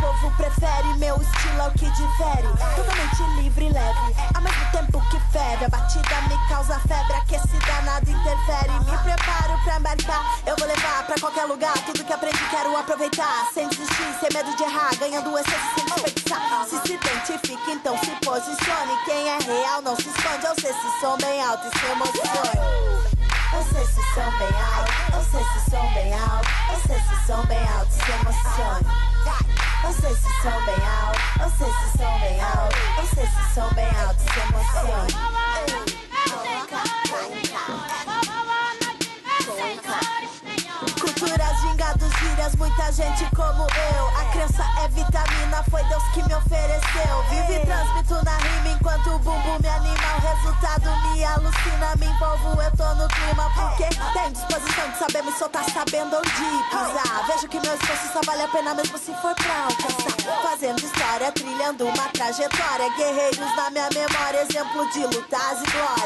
povo prefere, meu estilo é o que difere. Totalmente livre e leve, ao mesmo tempo que ferve. A batida me causa febre, aquecida nada interfere. Me preparo pra embarcar, eu vou levar pra qualquer lugar. Tudo que aprendi quero aproveitar, sem desistir, sem medo de errar. Ganhando essência sem desperdiçar. Se se identifica, então se posicione. Quem é real não se esconde, eu sei se som bem alto e se emocione. Eu sei se som bem alto, eu sei se som bem alto, eu sei se som bem alto. Eu sei se som bem alto, eu sei se som bem alto, eu sei se som bem alto, se emocione. Culturas, gingados, gírias, muita gente como eu. A crença é vitamina, foi Deus que me ofereceu. Vive e transmito na rima enquanto o bumbum me anima. O resultado me alucina, me envolvo, eu tô no clima. Porque tenho disposição de saber me soltar, sabendo onde pisar. Esforço só vale a pena mesmo se for pra alcançar. Fazendo história, trilhando uma trajetória. Guerreiros na minha memória, exemplo de lutas e glórias.